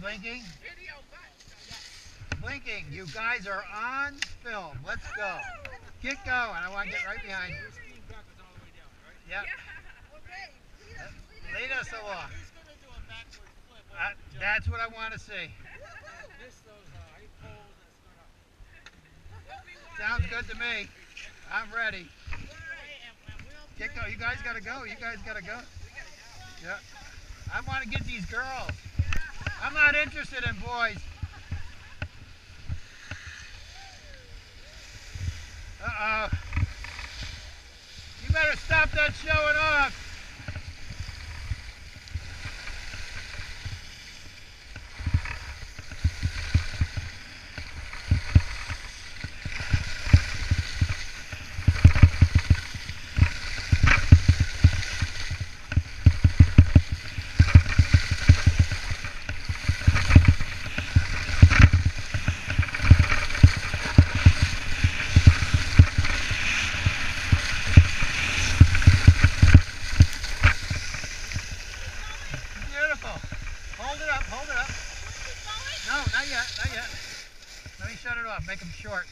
blinking? Blinking. You guys are on film. Let's go. Get going. I want to get right behind you. Yep. Lead us along. Uh, that's what I want to see. Sounds good to me. I'm ready. Get go. You guys gotta go. You guys gotta go. Yeah. I want to get these girls. I'm not interested in boys. Uh-oh. You better stop that showing off. Hold it up, hold it up. No, not yet, not yet. Let me shut it off, make them short.